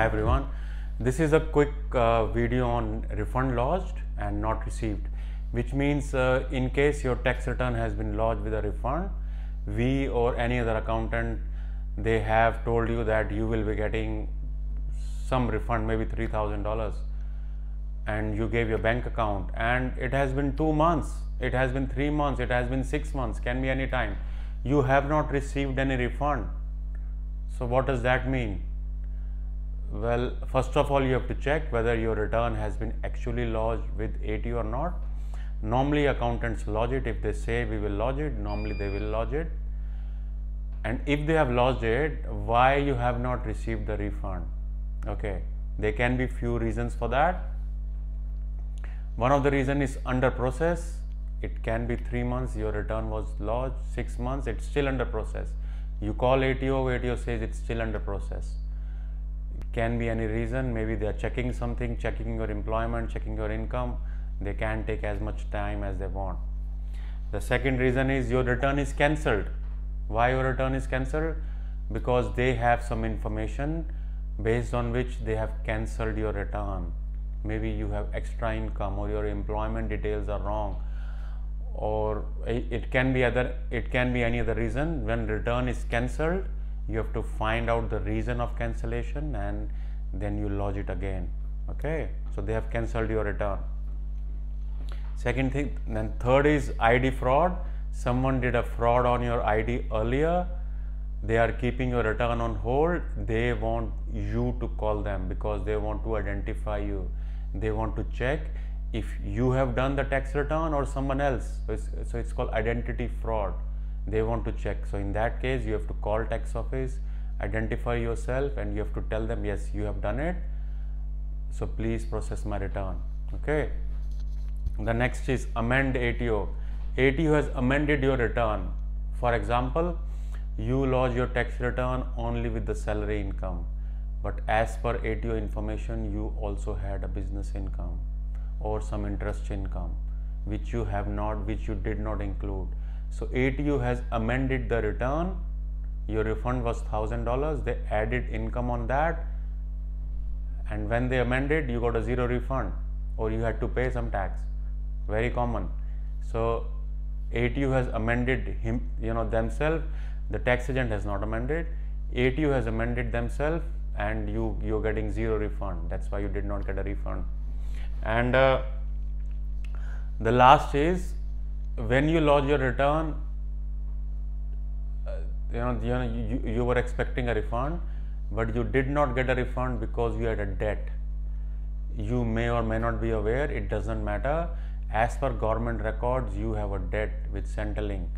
Hi everyone. This is a quick uh, video on refund lodged and not received, which means uh, in case your tax return has been lodged with a refund, we or any other accountant they have told you that you will be getting some refund, maybe three thousand dollars, and you gave your bank account, and it has been two months, it has been three months, it has been six months, can be any time. You have not received any refund. So what does that mean? Well, first of all, you have to check whether your return has been actually lodged with ATO or not. Normally, accountants lodge it. If they say we will lodge it, normally they will lodge it. And if they have lodged it, why you have not received the refund? Okay, there can be few reasons for that. One of the reason is under process. It can be three months. Your return was lodged. Six months. It's still under process. You call ATO. ATO says it's still under process can be any reason. Maybe they are checking something checking your employment checking your income. They can take as much time as they want. The second reason is your return is cancelled. Why your return is cancelled? Because they have some information based on which they have cancelled your return. Maybe you have extra income or your employment details are wrong. Or it can be other it can be any other reason. When return is cancelled you have to find out the reason of cancellation and then you lodge it again okay? So they have cancelled your return. Second thing then third is id fraud. Someone did a fraud on your id earlier. They are keeping your return on hold. They want you to call them because they want to identify you. They want to check if you have done the tax return or someone else. So it's, so it's called identity fraud they want to check. So in that case you have to call tax office identify yourself and you have to tell them yes you have done it. So please process my return. Okay? The next is amend ATO ATO has amended your return. For example you lodge your tax return only with the salary income but as per ATO information you also had a business income or some interest income which you have not which you did not include so ATO has amended the return. Your refund was thousand dollars. They added income on that, and when they amended, you got a zero refund, or you had to pay some tax. Very common. So ATO has amended him, you know, themselves. The tax agent has not amended. ATO has amended themselves, and you you're getting zero refund. That's why you did not get a refund. And uh, the last is when you lodge your return, uh, you know, you, you, you were expecting a refund, but you did not get a refund because you had a debt. You may or may not be aware, it doesn't matter. As per government records, you have a debt with Centrelink,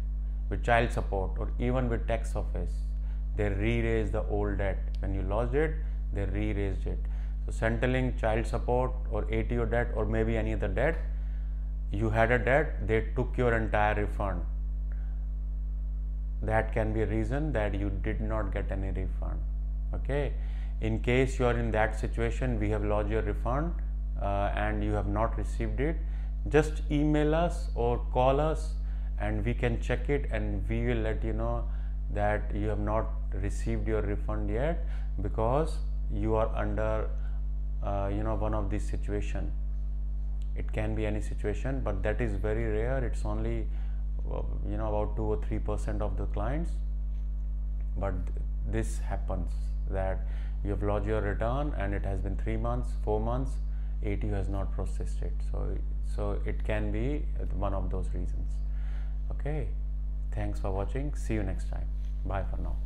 with child support, or even with tax office. They re-raised the old debt. When you lost it, they re-raised it. So Centrelink, child support, or ATO debt, or maybe any other debt, you had a debt, they took your entire refund. That can be a reason that you did not get any refund. Okay. In case you are in that situation, we have lodged your refund uh, and you have not received it, just email us or call us and we can check it and we will let you know that you have not received your refund yet because you are under uh, you know one of these situation it can be any situation but that is very rare. It's only uh, you know about 2 or 3 percent of the clients. But this happens that you have lodged your return and it has been 3 months 4 months ATO has not processed it. So so it can be one of those reasons. Okay? Thanks for watching. See you next time. Bye for now